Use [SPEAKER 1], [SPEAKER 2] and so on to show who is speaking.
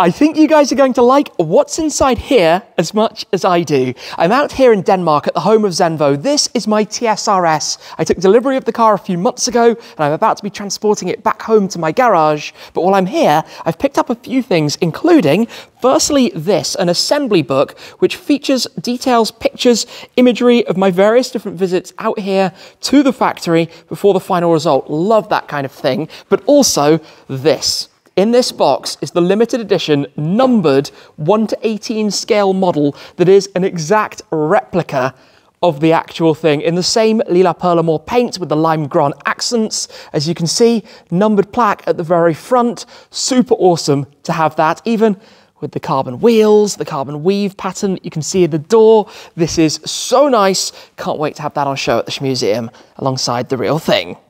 [SPEAKER 1] I think you guys are going to like what's inside here as much as I do. I'm out here in Denmark at the home of Zenvo. This is my TSRS. I took delivery of the car a few months ago and I'm about to be transporting it back home to my garage. But while I'm here, I've picked up a few things, including firstly this, an assembly book which features details, pictures, imagery of my various different visits out here to the factory before the final result. Love that kind of thing. But also this. In this box is the limited edition numbered 1 to 18 scale model that is an exact replica of the actual thing in the same Lila Perlemor paint with the lime grand accents. As you can see, numbered plaque at the very front. Super awesome to have that, even with the carbon wheels, the carbon weave pattern you can see the door. This is so nice. Can't wait to have that on show at the Museum alongside the real thing.